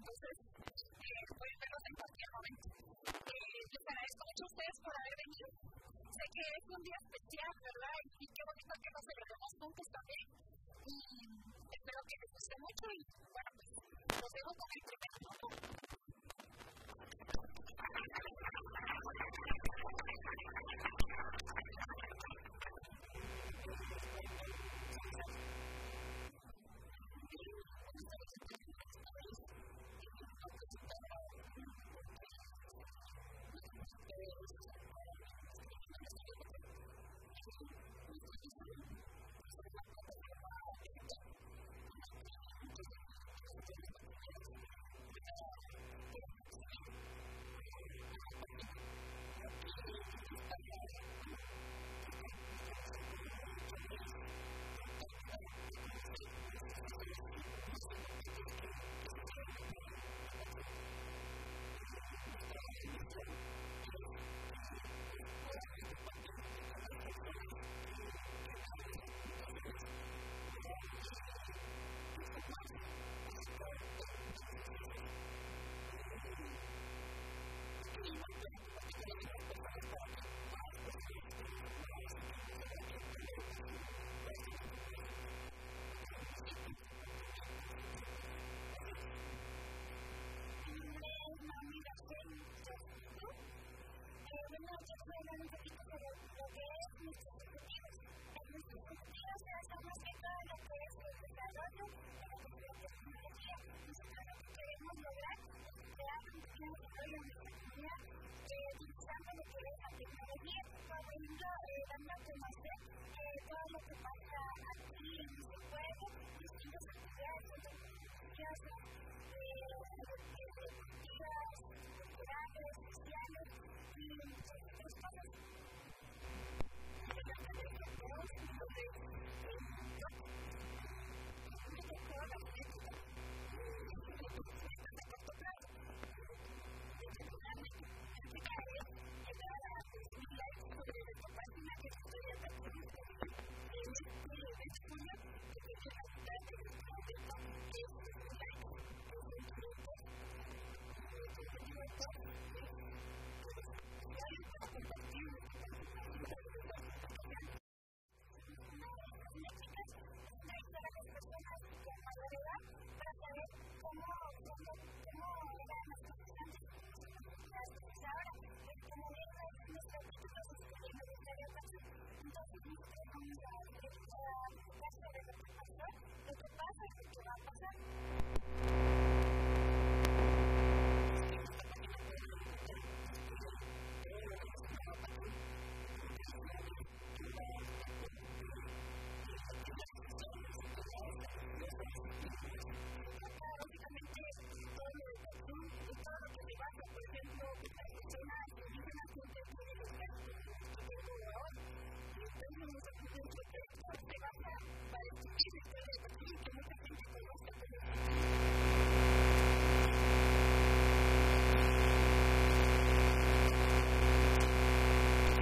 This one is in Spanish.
Entonces, eh, pueden verlos en cualquier momento. Eh, les agradezco mucho a ustedes por haber venido. Sé que es un día especial, ¿verdad? Y, y qué bonito que nos celebremos juntos también. Y espero que les guste mucho y bueno, pues nos vemos con el utilizando lo que la tecnología, por ejemplo, dando a todo lo que pasa